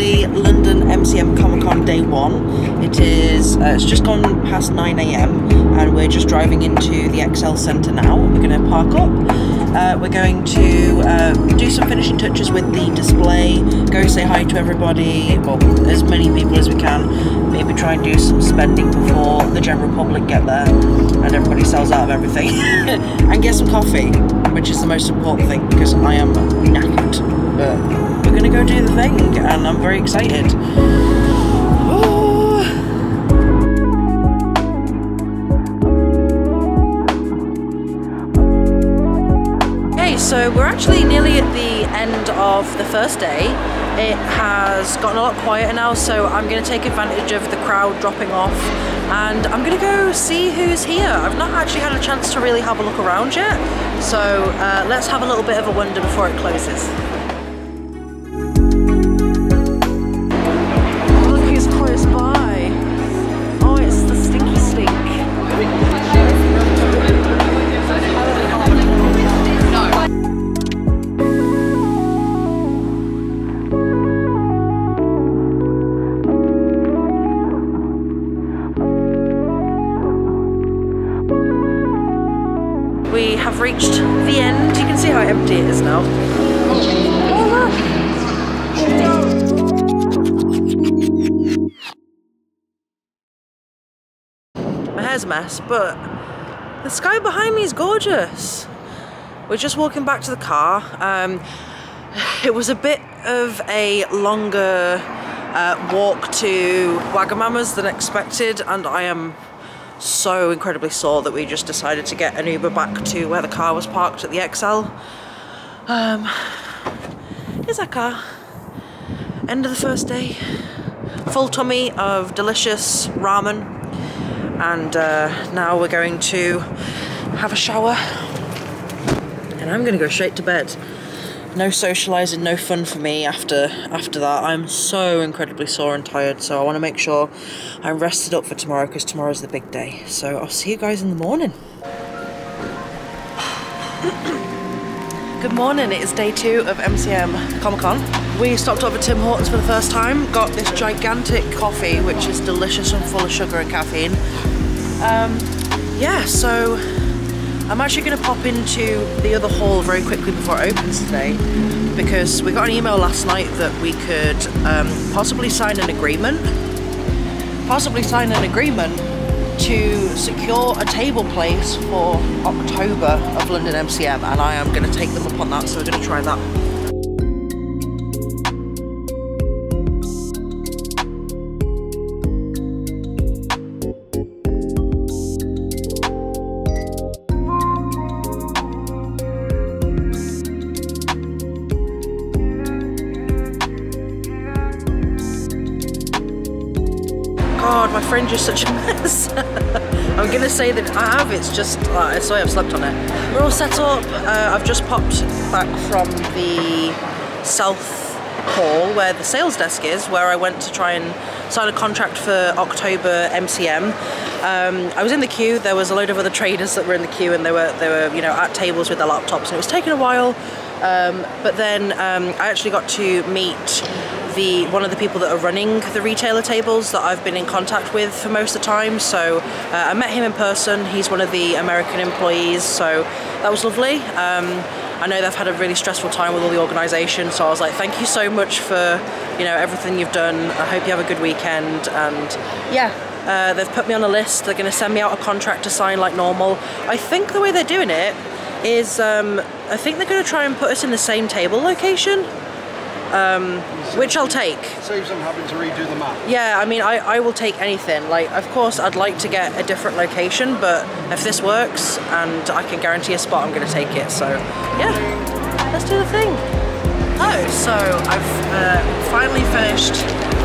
London MCM Comic Con Day One. It is. Uh, it's just gone past 9 a.m. and we're just driving into the ExCeL Centre now. We're going to park up. Uh, we're going to uh, do some finishing touches with the display. Go say hi to everybody. Well, as many people as we can. Maybe try and do some spending before the general public get there and everybody sells out of everything. and get some coffee, which is the most important thing because I am knackered. We're gonna go do the thing, and I'm very excited. Okay, so we're actually nearly at the end of the first day. It has gotten a lot quieter now, so I'm going to take advantage of the crowd dropping off and I'm going to go see who's here. I've not actually had a chance to really have a look around yet, so uh, let's have a little bit of a wander before it closes. My hair's a mess, but the sky behind me is gorgeous. We're just walking back to the car. Um, it was a bit of a longer uh, walk to Wagamama's than expected, and I am so incredibly sore that we just decided to get an Uber back to where the car was parked at the ExCeL. Um, here's our car. End of the first day. Full tummy of delicious ramen. And uh, now we're going to have a shower. And I'm gonna go straight to bed. No socialising, no fun for me after after that. I'm so incredibly sore and tired, so I want to make sure I'm rested up for tomorrow because tomorrow's the big day. So I'll see you guys in the morning. Good morning, it is day two of MCM Comic Con. We stopped at Tim Hortons for the first time, got this gigantic coffee, which is delicious and full of sugar and caffeine. Um, yeah, so I'm actually going to pop into the other hall very quickly before it opens today because we got an email last night that we could um, possibly sign an agreement, possibly sign an agreement to secure a table place for October of London MCM and I am going to take them up on that so we're going to try that. My fringe is such a mess. I'm gonna say that I have, it's just, uh, it's I've slept on it. We're all set up. Uh, I've just popped back from the South Hall where the sales desk is, where I went to try and sign a contract for October MCM. Um, I was in the queue, there was a load of other traders that were in the queue and they were, they were you know, at tables with their laptops and it was taking a while. Um, but then um, I actually got to meet the one of the people that are running the retailer tables that I've been in contact with for most of the time. So uh, I met him in person. He's one of the American employees, so that was lovely. Um, I know they've had a really stressful time with all the organisation, so I was like, thank you so much for you know everything you've done. I hope you have a good weekend, and yeah. Uh, they've put me on a list. They're going to send me out a contract to sign like normal. I think the way they're doing it is, um, I think they're going to try and put us in the same table location. Um, which I'll take. Saves them having to redo the map. Yeah, I mean, I, I will take anything. Like, of course, I'd like to get a different location, but if this works and I can guarantee a spot, I'm going to take it. So, yeah, let's do the thing. Oh, so I've uh, finally finished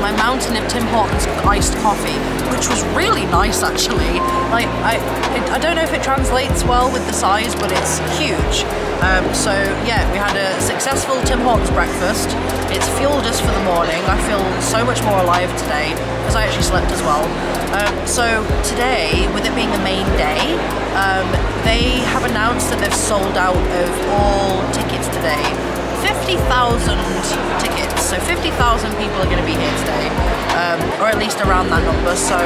my mountain of Tim Hortons iced coffee, which was really nice actually. Like, I, it, I don't know if it translates well with the size, but it's huge. Um, so yeah, we had a successful Tim Hortons breakfast. It's fueled us for the morning. I feel so much more alive today because I actually slept as well. Um, so today, with it being the main day, um, they have announced that they've sold out of all tickets today. 50,000 tickets, so 50,000 people are going to be here today, um, or at least around that number. So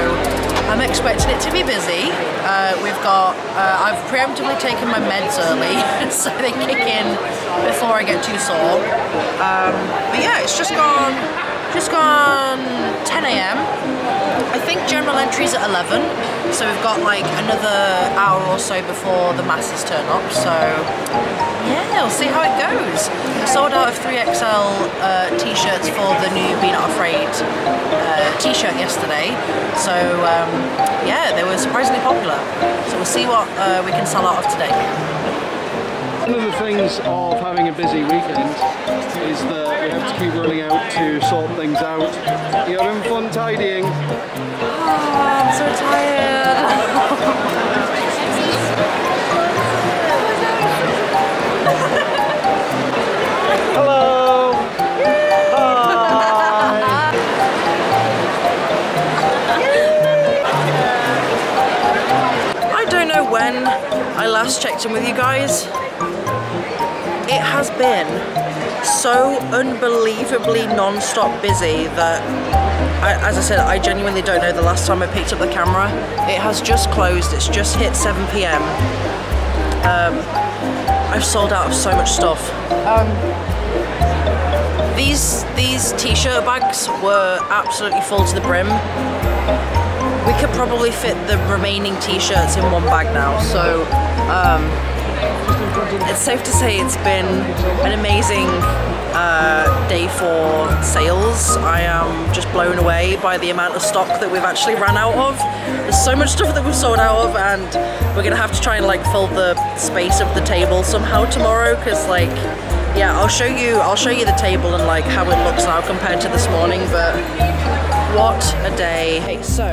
I'm expecting it to be busy. Uh, we've got, uh, I've preemptively taken my meds early, so they kick in before I get too sore. Um, but yeah, it's just gone, just gone 10 a.m. I think general entry's at 11, so we've got like another hour or so before the masses turn up. So yeah, we'll see how it goes. Sold out of 3XL uh, t-shirts for the new Be Not Afraid uh, t-shirt yesterday. So um, yeah, they were surprisingly popular. So we'll see what uh, we can sell out of today. One of the things of having a busy weekend is that we have to keep running out to sort things out. You're having fun tidying. Oh, I'm so tired. Hello! Hi! I don't know when I last checked in with you guys. It has been so unbelievably non-stop busy that, I, as I said, I genuinely don't know the last time I picked up the camera. It has just closed, it's just hit 7 p.m. Um, I've sold out of so much stuff. Um, these these t-shirt bags were absolutely full to the brim. We could probably fit the remaining t-shirts in one bag now, so um, it's safe to say it's been an amazing uh, day for sales. I am just blown away by the amount of stock that we've actually ran out of. There's so much stuff that we've sold out of and we're gonna have to try and like fill the space of the table somehow tomorrow because like yeah I'll show you I'll show you the table and like how it looks now compared to this morning but what a day. Okay, so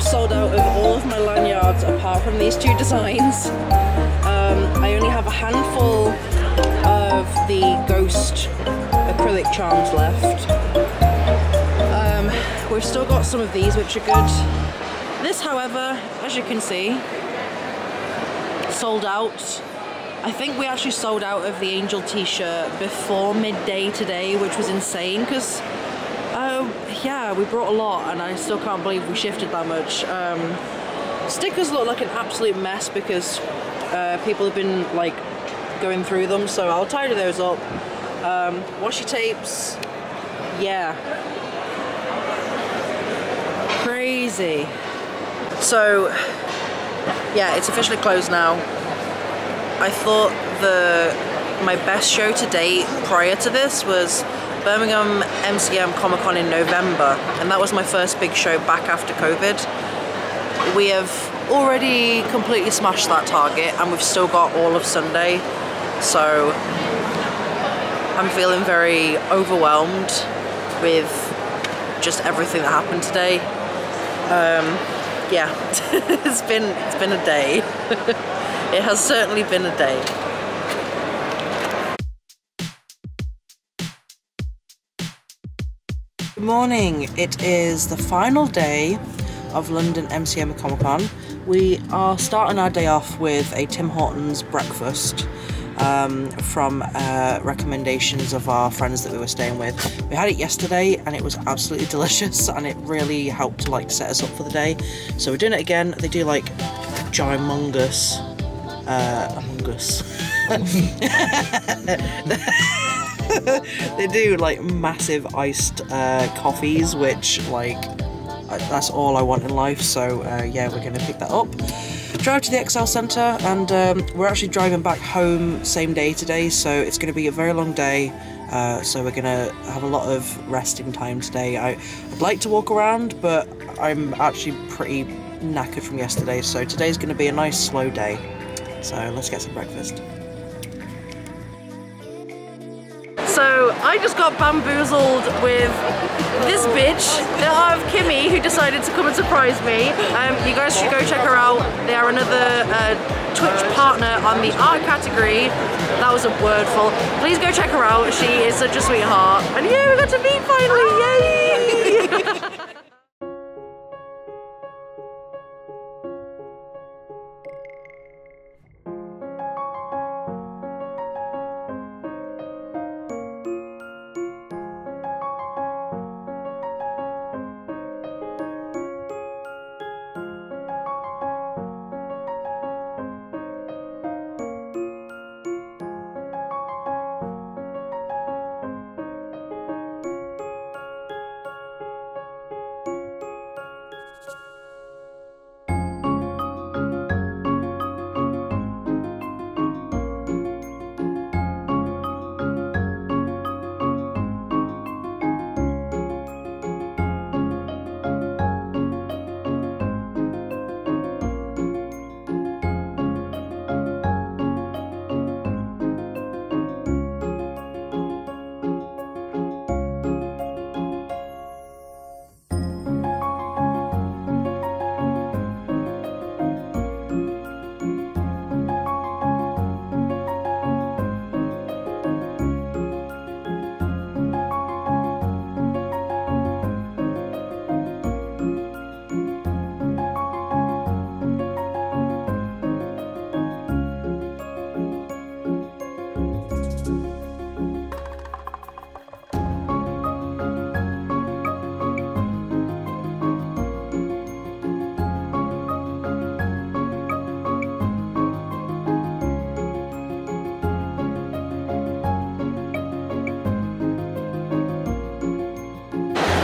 I have sold out of all of my lanyards apart from these two designs. Um, I only have a handful of the ghost acrylic charms left. Um, we've still got some of these which are good. This however, as you can see, sold out. I think we actually sold out of the Angel t-shirt before midday today, which was insane because yeah, we brought a lot and I still can't believe we shifted that much. Um, stickers look like an absolute mess because uh, people have been like going through them, so I'll tidy those up. Um, washi tapes, yeah. Crazy. So, yeah, it's officially closed now. I thought the my best show to date prior to this was Birmingham MCM Comic Con in November, and that was my first big show back after COVID. We have already completely smashed that target, and we've still got all of Sunday, so I'm feeling very overwhelmed with just everything that happened today. Um, yeah, it's been it's been a day. it has certainly been a day. Good morning. It is the final day of London MCM Comic Con. We are starting our day off with a Tim Hortons breakfast um, from uh, recommendations of our friends that we were staying with. We had it yesterday and it was absolutely delicious and it really helped to like set us up for the day. So we're doing it again. They do like gymongous, uh, among us. they do like massive iced uh, coffees, which like that's all I want in life. So uh, yeah, we're gonna pick that up. Drive to the ExCeL Centre, and um, we're actually driving back home same day today. So it's gonna be a very long day. Uh, so we're gonna have a lot of resting time today. I, I'd like to walk around, but I'm actually pretty knackered from yesterday. So today's gonna be a nice slow day. So let's get some breakfast. I just got bamboozled with this bitch, of Kimmy, who decided to come and surprise me. Um, you guys should go check her out. They are another uh, Twitch partner on the art category. That was a wordful. Please go check her out. She is such a sweetheart. And yeah, we got to meet finally. Yay!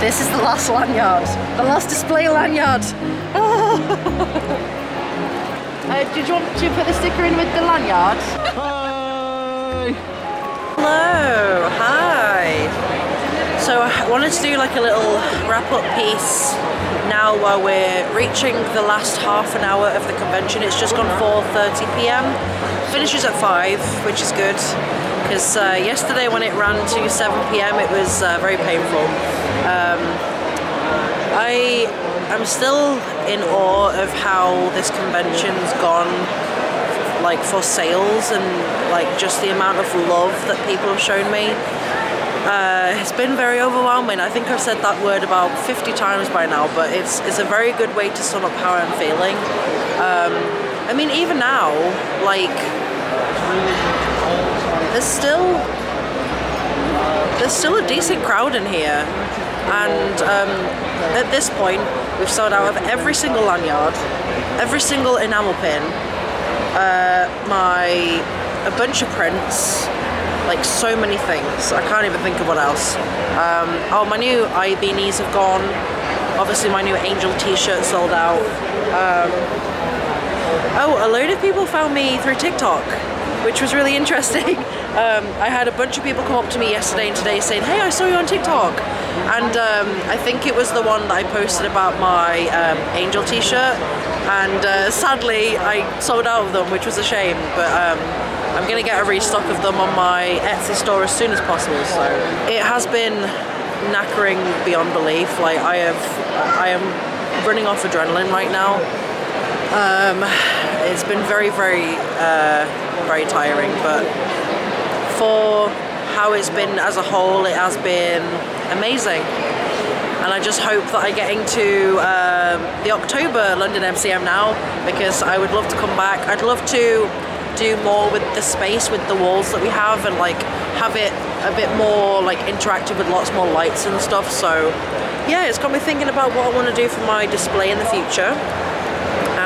This is the last lanyard. The last display lanyard. Uh, did you want to put the sticker in with the lanyard? Hi! Hello, hi. So I wanted to do like a little wrap up piece now while we're reaching the last half an hour of the convention. It's just gone 4.30 p.m. Finishes at 5, which is good because uh, yesterday when it ran to 7 p.m. it was uh, very painful. Um, I am still in awe of how this convention's gone like for sales and like just the amount of love that people have shown me. Uh, it's been very overwhelming. I think I've said that word about 50 times by now, but it's it's a very good way to sum up how I'm feeling. Um, I mean, even now, like there's still there's still a decent crowd in here, and um, at this point, we've sold out of every single lanyard, every single enamel pin, uh, my a bunch of prints, like so many things. I can't even think of what else. Um, oh, my new eye beanies have gone. Obviously, my new Angel T-shirt sold out. Um, oh, a load of people found me through TikTok, which was really interesting. Um, I had a bunch of people come up to me yesterday and today saying, "Hey, I saw you on TikTok," and um, I think it was the one that I posted about my um, Angel T-shirt. And uh, sadly, I sold out of them, which was a shame. But um, I'm gonna get a restock of them on my Etsy store as soon as possible. So it has been knackering beyond belief. Like I have, I am running off adrenaline right now. Um, it's been very, very, uh, very tiring, but for how it's been as a whole, it has been amazing. And I just hope that I get into um, the October London MCM now because I would love to come back. I'd love to do more with the space, with the walls that we have, and like have it a bit more like interactive with lots more lights and stuff. So yeah, it's got me thinking about what I want to do for my display in the future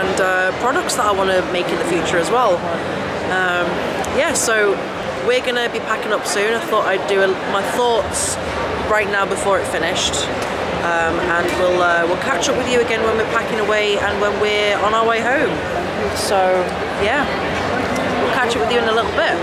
and uh, products that I want to make in the future as well. Um, yeah, so we're gonna be packing up soon. I thought I'd do a, my thoughts right now before it finished. Um, and we'll uh, we'll catch up with you again when we're packing away and when we're on our way home. So yeah, we'll catch up with you in a little bit.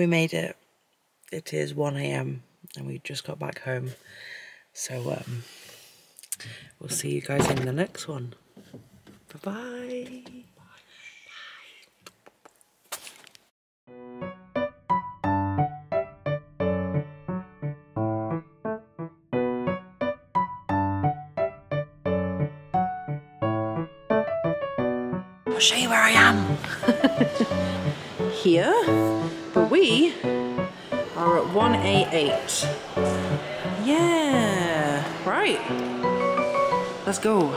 We made it. It is 1 a.m. and we just got back home. So um, we'll see you guys in the next one. Bye-bye. I'll show you where I am. Here, we are at 1A8. Yeah, right. Let's go.